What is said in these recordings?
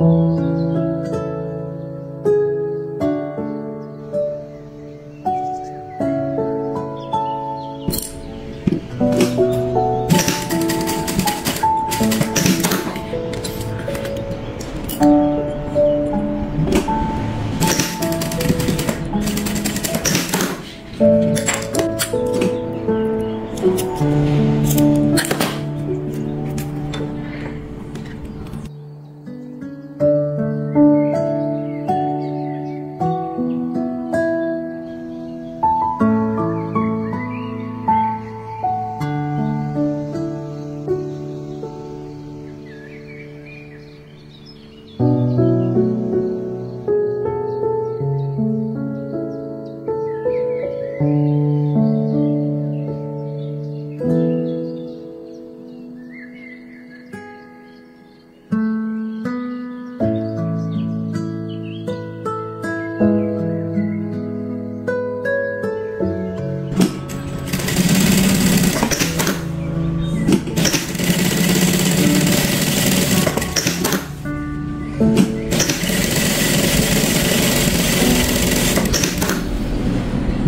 嗯。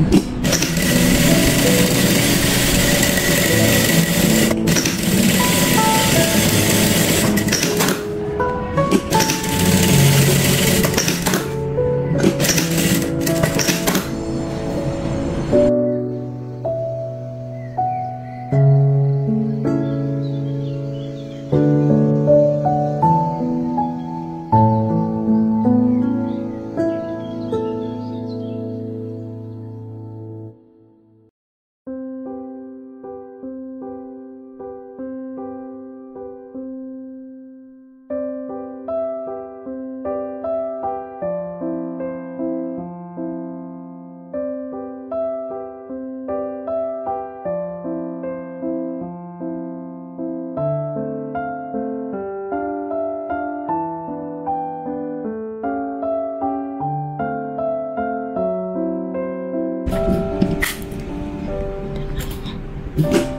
Mm-hmm. Thank